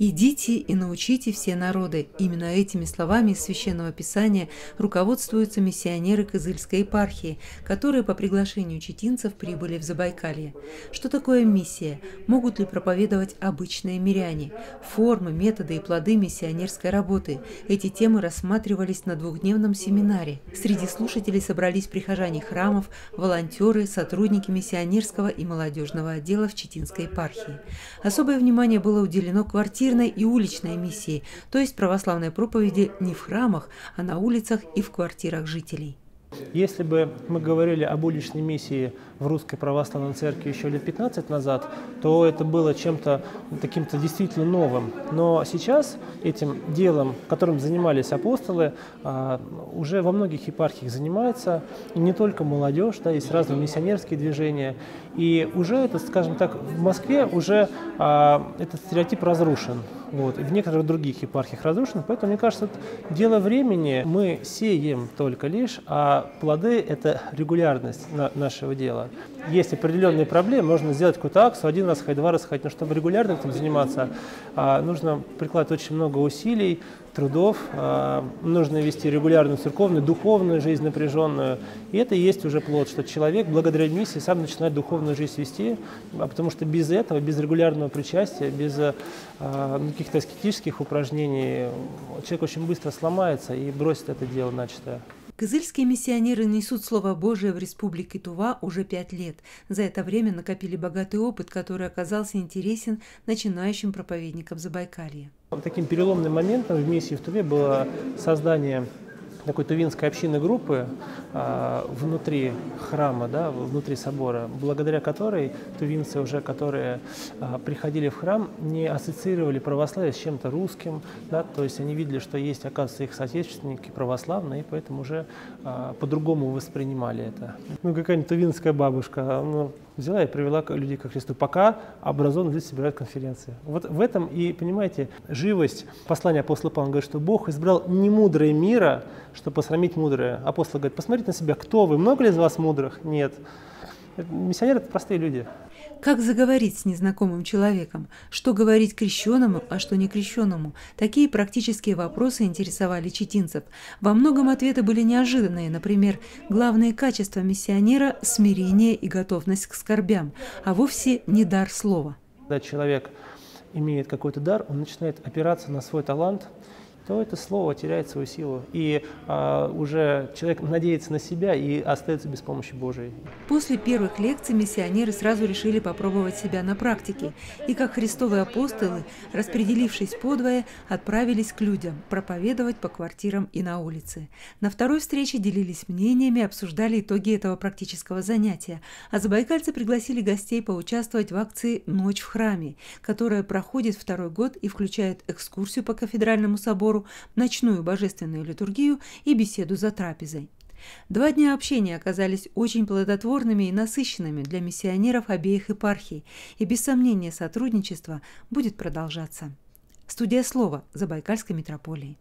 «Идите и научите все народы». Именно этими словами из Священного Писания руководствуются миссионеры Кызыльской епархии, которые по приглашению читинцев прибыли в Забайкалье. Что такое миссия? Могут ли проповедовать обычные миряне? Формы, методы и плоды миссионерской работы. Эти темы рассматривались на двухдневном семинаре. Среди слушателей собрались прихожане храмов, волонтеры, сотрудники миссионерского и молодежного отдела в Читинской епархии. Особое внимание было уделено квартире квартирной и уличной миссии, то есть православной проповеди не в храмах, а на улицах и в квартирах жителей. Если бы мы говорили об уличной миссии в Русской Православной Церкви еще лет 15 назад, то это было чем-то таким-то действительно новым. Но сейчас этим делом, которым занимались апостолы, а, уже во многих епархиях занимается и не только молодежь, да, есть разные миссионерские движения. И уже это, скажем так, в Москве уже а, этот стереотип разрушен. Вот, и в некоторых других епархиях разрушен. Поэтому, мне кажется, это дело времени. Мы сеем только лишь, а плоды – это регулярность нашего дела. Есть определенные проблемы, можно сделать какую-то акцию, один раз ходить, два раза ходить, но чтобы регулярно этим заниматься, а, нужно прикладывать очень много усилий, трудов, а, нужно вести регулярную церковную, духовную жизнь напряженную. И это и есть уже плод, что человек благодаря миссии сам начинает духовную жизнь вести, а потому что без этого, без регулярного причастия, без а, каких-то аскетических упражнений человек очень быстро сломается и бросит это дело начатое. Кызыльские миссионеры несут Слово Божие в Республике Тува уже пять лет. За это время накопили богатый опыт, который оказался интересен начинающим проповедникам Забайкалья. Таким переломным моментом в миссии в Туве было создание такой тувинской общины группы а, внутри храма, да, внутри собора, благодаря которой тувинцы уже, которые а, приходили в храм, не ассоциировали православие с чем-то русским, да, то есть они видели, что есть, оказывается, их соотечественники православные, и поэтому уже а, по-другому воспринимали это. Ну, какая-нибудь тувинская бабушка, ну, взяла и привела людей ко Христу, пока образованные люди собирают конференции. Вот в этом и, понимаете, живость послания апостола Павла говорит, что Бог избрал не мудрое мира, чтобы посрамить мудрое. Апостол говорит, посмотрите на себя, кто вы, много ли из вас мудрых? Нет. Миссионеры – это простые люди. Как заговорить с незнакомым человеком? Что говорить крещенному, а что не крещенному? Такие практические вопросы интересовали читинцев. Во многом ответы были неожиданные. Например, главные качества миссионера – смирение и готовность к скорбям, а вовсе не дар слова. Когда человек имеет какой-то дар, он начинает опираться на свой талант – то это слово теряет свою силу. И а, уже человек надеется на себя и остается без помощи Божией. После первых лекций миссионеры сразу решили попробовать себя на практике. И как христовые апостолы, распределившись подвое, отправились к людям проповедовать по квартирам и на улице. На второй встрече делились мнениями, обсуждали итоги этого практического занятия. А забайкальцы пригласили гостей поучаствовать в акции «Ночь в храме», которая проходит второй год и включает экскурсию по кафедральному собору, собору, ночную божественную литургию и беседу за трапезой. Два дня общения оказались очень плодотворными и насыщенными для миссионеров обеих епархий, и без сомнения сотрудничество будет продолжаться. Студия слова Забайкальской митрополии.